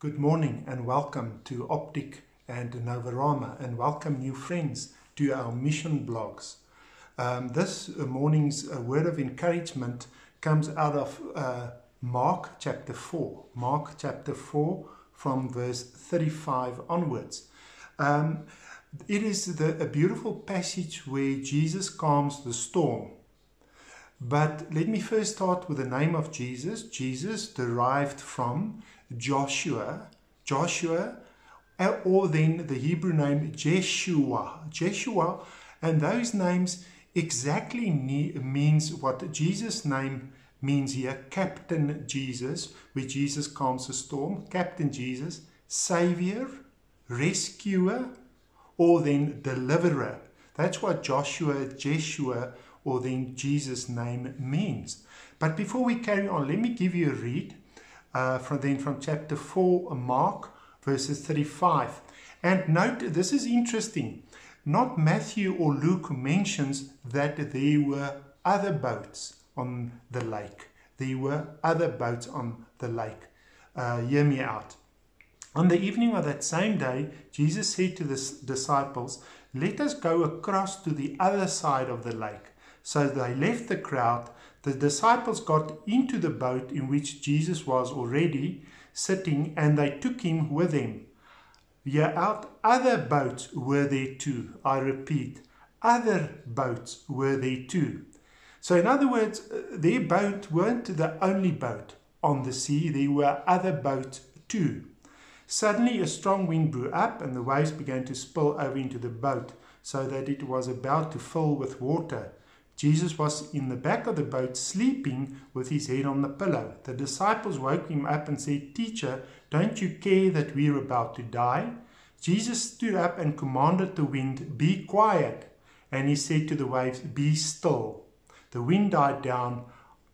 Good morning and welcome to Optic and Novarama, and welcome new friends to our mission blogs. Um, this morning's uh, word of encouragement comes out of uh, Mark chapter 4. Mark chapter 4 from verse 35 onwards. Um, it is the, a beautiful passage where Jesus calms the storm. But let me first start with the name of Jesus. Jesus derived from Joshua. Joshua, or then the Hebrew name Jeshua. Jeshua, and those names exactly means what Jesus' name means here. Captain Jesus, where Jesus calms the storm. Captain Jesus, Savior, Rescuer, or then Deliverer. That's what Joshua, Jeshua, or then Jesus' name means. But before we carry on, let me give you a read uh, from then from chapter 4, Mark, verses 35. And note, this is interesting. Not Matthew or Luke mentions that there were other boats on the lake. There were other boats on the lake. Uh, hear me out. On the evening of that same day, Jesus said to the disciples, Let us go across to the other side of the lake. So they left the crowd. The disciples got into the boat in which Jesus was already sitting, and they took him with them. Yet out other boats were there too. I repeat, other boats were there too. So, in other words, uh, their boat weren't the only boat on the sea, there were other boats too. Suddenly, a strong wind blew up, and the waves began to spill over into the boat, so that it was about to fill with water. Jesus was in the back of the boat sleeping with his head on the pillow. The disciples woke him up and said, Teacher, don't you care that we are about to die? Jesus stood up and commanded the wind, Be quiet. And he said to the waves, Be still. The wind died down,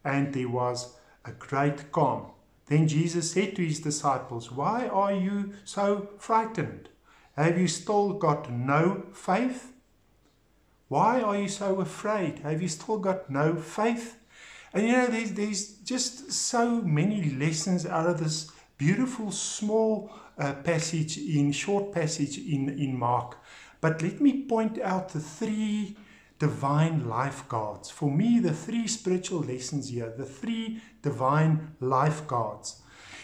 and there was a great calm. Then Jesus said to his disciples, Why are you so frightened? Have you still got no faith? Why are you so afraid? Have you still got no faith? And you know, there's, there's just so many lessons out of this beautiful small uh, passage in short passage in, in Mark. But let me point out the three divine lifeguards. For me, the three spiritual lessons here, the three divine lifeguards.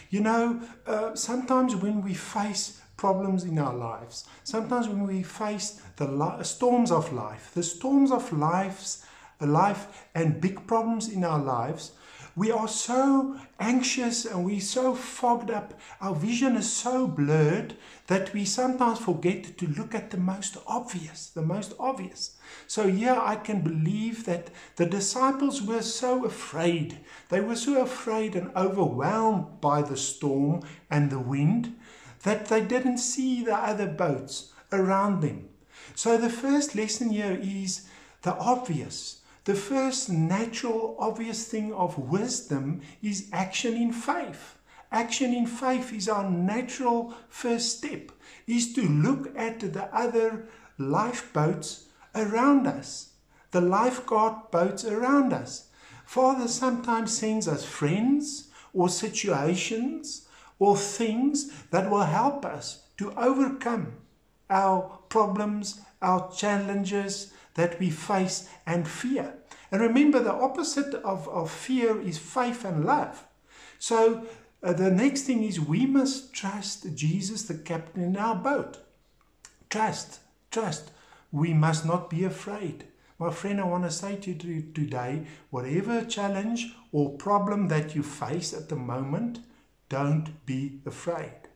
You know, uh, sometimes when we face problems in our lives, sometimes when we face the storms of life, the storms of life's life and big problems in our lives, we are so anxious and we're so fogged up. Our vision is so blurred that we sometimes forget to look at the most obvious, the most obvious. So, yeah, I can believe that the disciples were so afraid. They were so afraid and overwhelmed by the storm and the wind that they didn't see the other boats around them. So, the first lesson here is the obvious the first natural, obvious thing of wisdom is action in faith. Action in faith is our natural first step, is to look at the other lifeboats around us, the lifeguard boats around us. Father sometimes sends us friends or situations or things that will help us to overcome our problems, our challenges, that we face and fear. And remember, the opposite of, of fear is faith and love. So uh, the next thing is we must trust Jesus, the captain in our boat. Trust, trust. We must not be afraid. My friend, I want to say to you today whatever challenge or problem that you face at the moment, don't be afraid.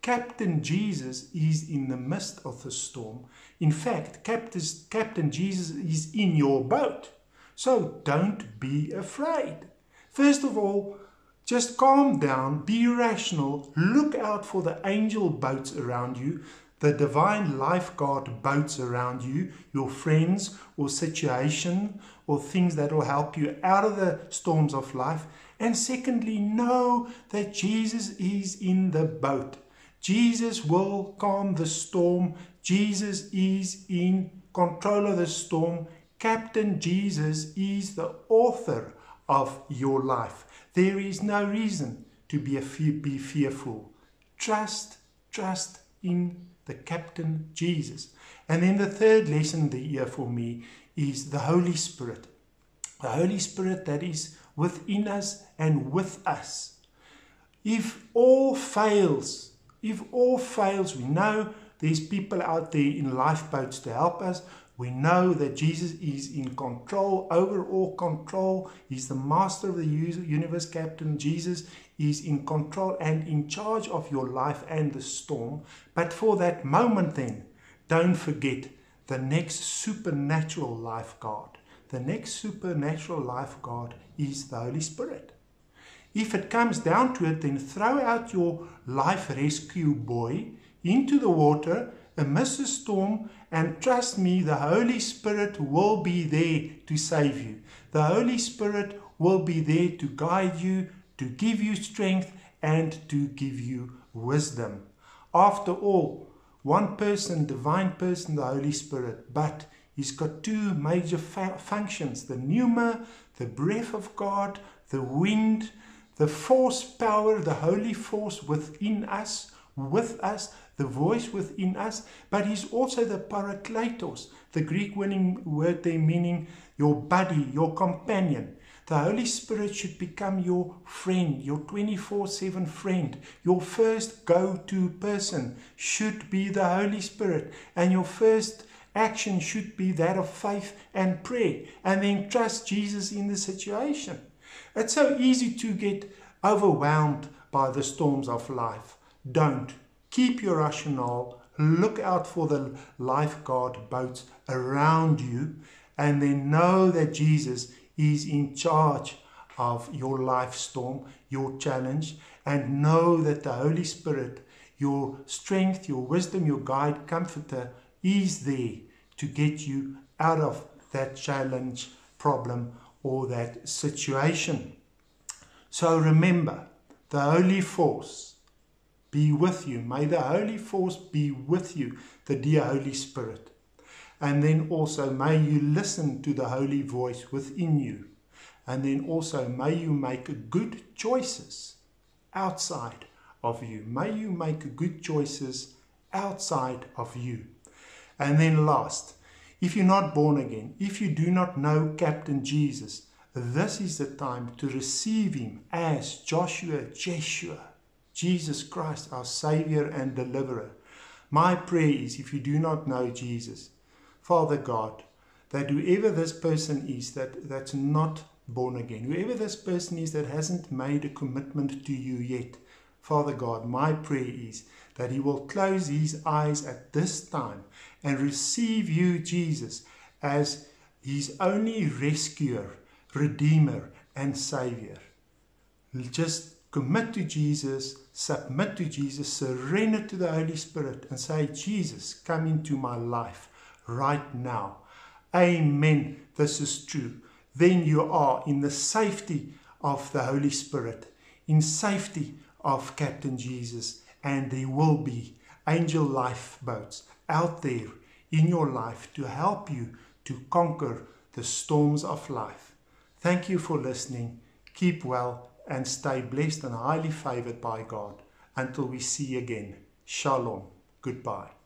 Captain Jesus is in the midst of the storm. In fact, Captain Jesus is in your boat. So don't be afraid. First of all, just calm down, be rational, look out for the angel boats around you, the divine lifeguard boats around you, your friends or situation or things that will help you out of the storms of life. And secondly, know that Jesus is in the boat. Jesus will calm the storm. Jesus is in control of the storm. Captain Jesus is the author of your life. There is no reason to be, be fearful. trust, trust in the captain Jesus. And then the third lesson the year for me is the Holy Spirit. The Holy Spirit that is within us and with us. If all fails, if all fails, we know there's people out there in lifeboats to help us. We know that Jesus is in control, over all control. He's the master of the universe, Captain. Jesus is in control and in charge of your life and the storm. But for that moment, then, don't forget the next supernatural lifeguard. The next supernatural lifeguard is the Holy Spirit. If it comes down to it, then throw out your life rescue boy into the water amidst the storm and trust me, the Holy Spirit will be there to save you. The Holy Spirit will be there to guide you, to give you strength, and to give you wisdom. After all, one person, divine person, the Holy Spirit, but he's got two major fa- functions the pneuma, the breath of God, the wind, the force power, the holy force within us, with us, the voice within us, but he's also the parakletos, the Greek winning word there meaning your buddy, your companion. The Holy Spirit should become your friend, your 24 7 friend. Your first go to person should be the Holy Spirit, and your first action should be that of faith and prayer, and then trust Jesus in the situation. It's so easy to get overwhelmed by the storms of life. Don't. Keep your rationale. Look out for the lifeguard boats around you, and then know that Jesus is in charge of your life storm, your challenge, and know that the Holy Spirit, your strength, your wisdom, your guide, comforter, is there to get you out of that challenge, problem, or that situation. So remember, the Holy Force be with you. May the Holy Force be with you, the dear Holy Spirit. And then also, may you listen to the holy voice within you. And then also, may you make good choices outside of you. May you make good choices outside of you. And then, last, if you're not born again, if you do not know Captain Jesus, this is the time to receive him as Joshua, Jeshua, Jesus Christ, our Savior and Deliverer. My prayer is if you do not know Jesus, Father God, that whoever this person is that, that's not born again, whoever this person is that hasn't made a commitment to you yet, Father God, my prayer is that he will close his eyes at this time and receive you, Jesus, as his only rescuer, redeemer, and savior. Just commit to Jesus, submit to Jesus, surrender to the Holy Spirit, and say, Jesus, come into my life right now. Amen. This is true. Then you are in the safety of the Holy Spirit, in safety of Captain Jesus, and there will be angel lifeboats out there in your life to help you to conquer the storms of life. Thank you for listening. Keep well and stay blessed and highly favored by God. Until we see again. Shalom. Goodbye.